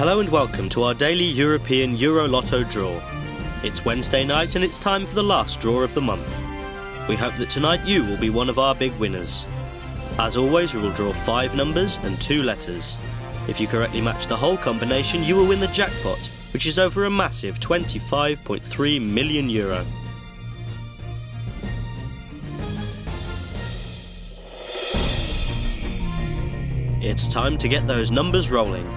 Hello and welcome to our daily European Euro Lotto draw. It's Wednesday night and it's time for the last draw of the month. We hope that tonight you will be one of our big winners. As always, we will draw five numbers and two letters. If you correctly match the whole combination, you will win the jackpot, which is over a massive 25.3 million euro. It's time to get those numbers rolling.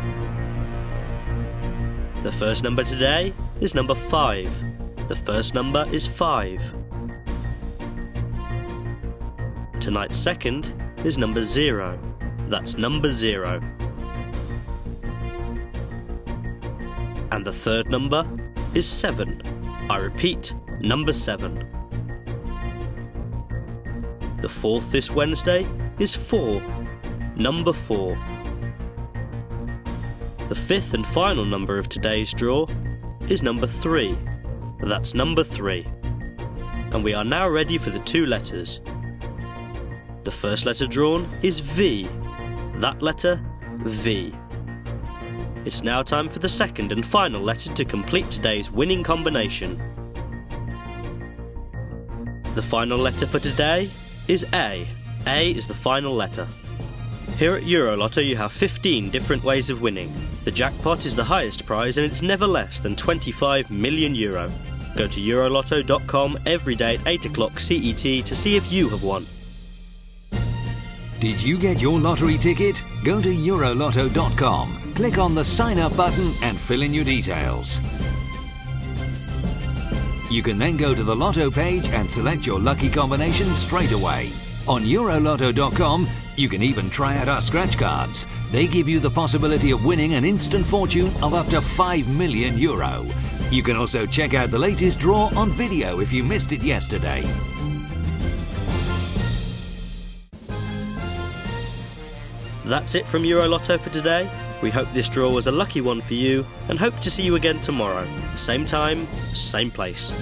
The first number today is number 5. The first number is 5. Tonight's second is number 0. That's number 0. And the third number is 7. I repeat, number 7. The fourth this Wednesday is 4. Number 4. The fifth and final number of today's draw is number 3. That's number 3. And we are now ready for the two letters. The first letter drawn is V. That letter, V. It's now time for the second and final letter to complete today's winning combination. The final letter for today is A. A is the final letter. Here at Eurolotto you have 15 different ways of winning. The jackpot is the highest prize and it's never less than 25 million euro. Go to Eurolotto.com every day at 8 o'clock CET to see if you have won. Did you get your lottery ticket? Go to Eurolotto.com, click on the sign up button and fill in your details. You can then go to the Lotto page and select your lucky combination straight away. On Eurolotto.com, you can even try out our scratch cards. They give you the possibility of winning an instant fortune of up to 5 million euro. You can also check out the latest draw on video if you missed it yesterday. That's it from Eurolotto for today. We hope this draw was a lucky one for you and hope to see you again tomorrow. Same time, same place.